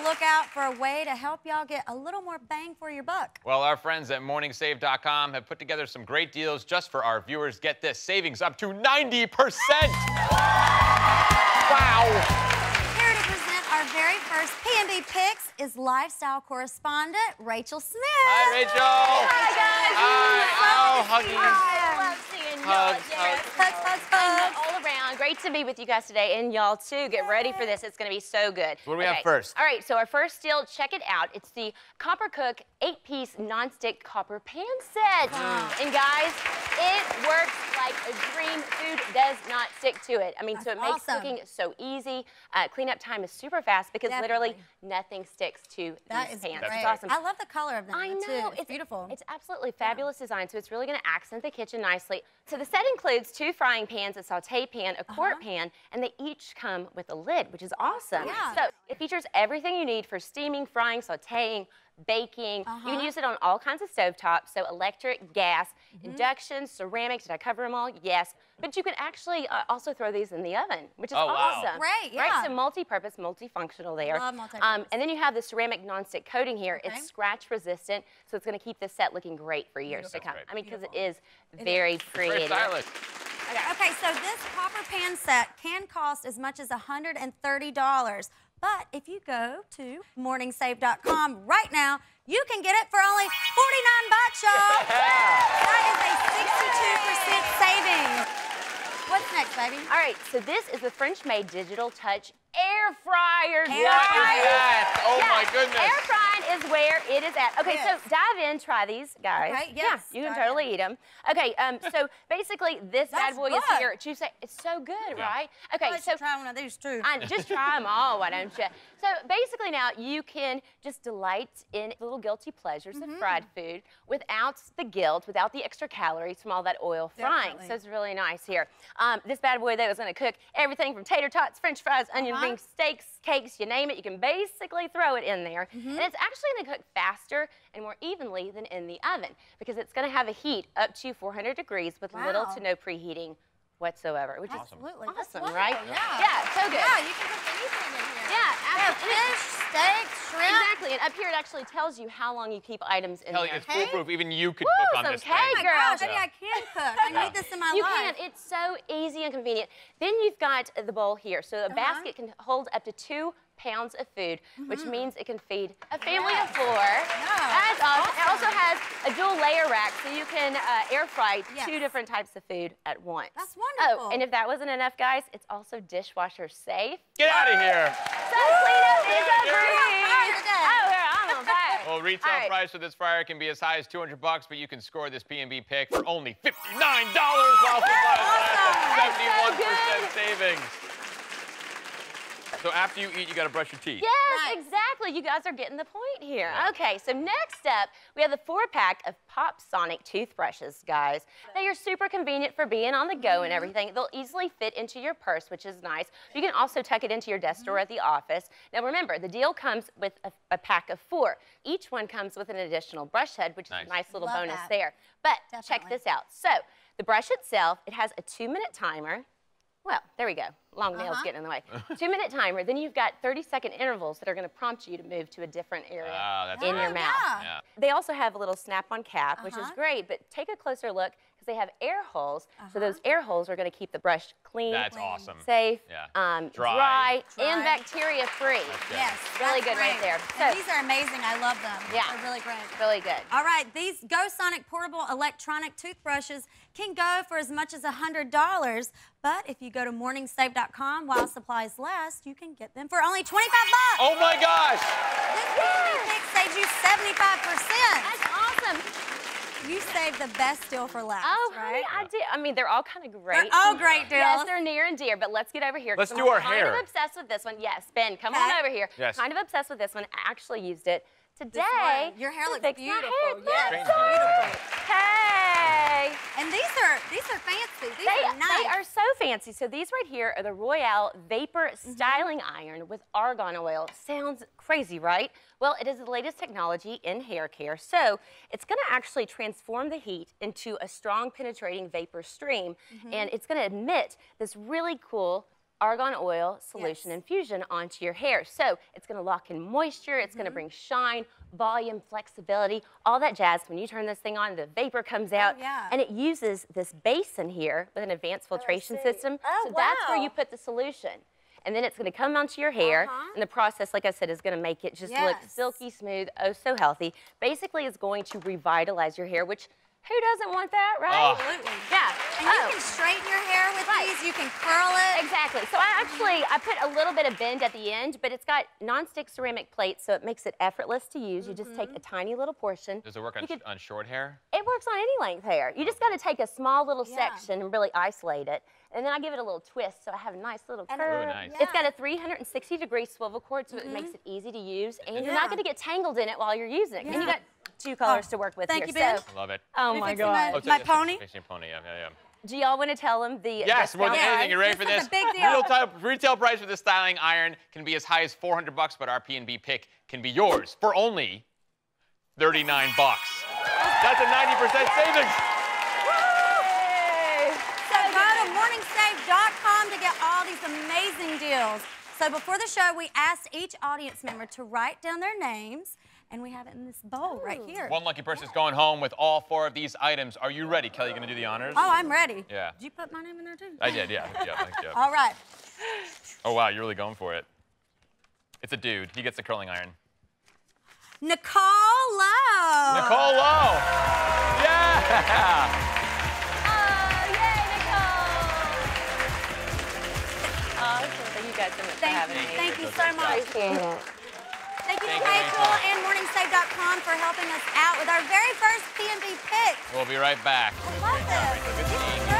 a lookout for a way to help y'all get a little more bang for your buck. Well, our friends at morningsave.com have put together some great deals just for our viewers. Get this savings up to 90%. wow. Here to present our very first P&B Picks is lifestyle correspondent Rachel Smith. Hi, Rachel. Hi, guys. Hi. Oh, huggies. I love seeing y'all. Hugs, Hugs, hugs, hugs. All around. Great to be with you guys today, and y'all too. Get ready for this. It's going to be so good. What do we have first? All right, so our first deal, check it out. It's the Copper Cook eight-piece nonstick copper pan set. And guys, it works like a dream. Food does not stick to it. I mean, so it That's makes awesome. cooking so easy. Uh, cleanup time is super fast because literally nothing sticks to That these is pans. great. It's awesome. I love the color of them I know. too. It's, beautiful. It's absolutely fabulous design. So it's really going to accent the kitchen nicely. So the set includes two frying pans, a saute pan, a quart Uh-huh. pan, and they each come with a lid, which is awesome. Yeah. So it features everything you need for steaming, frying, sauteing, baking. You Uh-huh. can use it on all kinds of stovetops, so electric, gas, Mm-hmm. induction, ceramic. Did I cover them all? Yes. But you can actually uh, also throw these in the oven, which is Oh, awesome. Great, Right, yeah. so multi-purpose, multifunctional there. Love Um, multi-purpose. and then you have the ceramic nonstick coating here. Okay. It's scratch resistant, so it's going to keep this set looking great for years to come. great. I mean, because it is very Very creative. stylish. Okay, so this copper pan set can cost as much as $130. But if you go to morningsave.com right now, you can get it for only 49 bucks, y'all. That is a 62% savings. What's next, baby? All right, so this is the French-made digital touch air fryer. Air What guys. is that? Oh, Yeah, my goodness. Air frying is where it is at. Okay, Yes. so dive in, try these, guys. Okay, yes, Yeah, you can totally in. eat them. Okay, um, so basically this bad That's boy is good. here. Tuesday. It's so good, Yeah. right? Okay, I so try one of these too. and just try them all, why don't you? So basically now you can just delight in little guilty pleasures Mm-hmm. of fried food without the guilt, without the extra calories from all that oil frying. Definitely. So it's really nice here. Um, this bad boy though is gonna cook everything from tater tots, french fries, onion Uh-huh. rings, steaks, cakes, you name it, you can basically throw it in there. Mm-hmm. And it's actually gonna cook faster and more evenly than in the oven because it's gonna have a heat up to 400 degrees with little to no preheating whatsoever, which is Absolutely. awesome, That's right? Yeah. Yeah, so good. Yeah, you can cook anything in here. Yeah, Yeah, fish, steak, shrimp. Exactly, and up here it actually tells you how long you keep items in Kellie, there. it's foolproof. Even you could Woo, cook on some this cake, Oh thing. my girl. gosh, maybe I can cook. I need this in my you life. can. It's so easy and convenient. Then you've got the bowl here. So a Uh-huh. basket can hold up to two pounds of food, which Mm-hmm. means it can feed a family of four. That's that's awesome. It also has a dual layer rack, so you can uh, air fry Yes. two different types of food at once. That's Oh, wonderful. and if that wasn't enough, guys, it's also dishwasher safe. Get out of here. So cleanup is a You're breeze. on fire today. Oh, yeah, I'm on fire. Well, retail All right. price for this fryer can be as high as 200 bucks, but you can score this P&B pick for only $59 while supplies last. That's so 71% good. savings. So after you eat, you got to brush your teeth. Yes, Right. exactly. You guys are getting the point here. Yeah. Okay, so next up, we have the four pack of Pop Sonic toothbrushes, guys. They are super convenient for being on the go Mm-hmm. and everything. They'll easily fit into your purse, which is nice. You can also tuck it into your desk drawer at Mm-hmm. the office. Now remember, the deal comes with a, a pack of four. Each one comes with an additional brush head, which Nice. is a nice little Love bonus that. there. But check this out. So the brush itself, it has a two minute timer. Well, there we go. Long nails Uh-huh. getting in the way. Two minute timer. Then you've got 30 second intervals that are going to prompt you to move to a different area that's in great. your Oh, mouth. yeah. Yeah. They also have a little snap on cap, which is Uh-huh. great, but take a closer look because they have air holes. So Uh-huh. those air holes are going to keep the brush clean, That's Clean. awesome. safe, Yeah. um, Dry. dry, Dry. and bacteria free. good. Yes. Really that's good right great. there. And So- these are amazing. I love them. Yeah. They're really great. Really good. All right, these Go Sonic portable electronic toothbrushes can go for as much as $100, but if you go to morningsave.com while supplies last, you can get them for only 25 bucks. Oh my gosh! This P&B Pick saves you 75%. That's awesome. You saved the best deal for last, Oh, right? honey, I did. I mean, they're all kind of great. They're all great deals. Yes, they're near and dear, but let's get over here. 'cause Let's I'm do our kind hair. of obsessed with this one. Yes, Ben, come on over here. Yes. Kind of obsessed with this one. I actually used it today. Your hair looks fix beautiful. hair. Yes, beautiful. Hey. And these are fancy. These They, are nice. they are so fancy. So these right here are the Royale Vapor Mm-hmm. Styling Iron with argan oil. Sounds crazy, right? Well, it is the latest technology in hair care. So it's going to actually transform the heat into a strong penetrating vapor stream. Mm-hmm. And it's going to emit this really cool argan oil solution Yes. infusion onto your hair. So it's going to lock in moisture, it's Mm-hmm. going to bring shine, volume, flexibility, all that jazz. When you turn this thing on, the vapor comes out. Oh, yeah. And it uses this basin here with an advanced filtration see. system. Oh, so that's where you put the solution. And then it's going to come onto your hair, Uh-huh. and the process, like I said, is going to make it just look silky smooth, oh so healthy. Basically, it's going to revitalize your hair, which who doesn't want that, right? Oh. Absolutely. Yeah. And Oh. you can straighten your hair with Right. these. You can curl it. Exactly. So I actually I put a little bit of bend at the end, but it's got non-stick ceramic plates, so it makes it effortless to use. You just take a mm-hmm. tiny little portion. Does it work on, could- on short hair? It works on any length hair. You just got to take a small little Yeah. section and really isolate it, and then I give it a little twist, so I have a nice little And- curve. Ooh, nice. It's got a 360 degree swivel cord, so it makes mm-hmm. it easy to use, and you're not going to get tangled in it while you're using it. And you Yeah. got two colors Oh, to work with thank here. you, Ben. So, I love it. Um, oh You're my god. my- Oh, my pony? it's pony, yeah, yeah, yeah. Do y'all want to tell them the Yes, the more than discount? anything, you ready This for is this? a big deal. Real type, retail price for this styling iron can be as high as 400 bucks, but our P&B pick can be yours for only 39 bucks. That's a 90% savings. Yay. So go to morningsave.com to get all these amazing deals. So before the show, we asked each audience member to write down their names, and we have it in this bowl right here. One lucky person is going home with all four of these items. Are you ready, Kellie? You gonna do the honors? Oh, I'm ready. Yeah. Did you put my name in there too? I did, yeah. yeah, thank you. All right. Oh wow, you're really going for it. It's a dude. He gets the curling iron. Nicole Lowe. Nicole Lowe. Yeah. Oh, yay, Nicole! Oh, thank you guys so much for Thank having you. Thank you That's so great much. Appreciate it. Thank to Rachel. and morningsave.com for helping us out with our very first P&B pick. We'll be right back. I love this.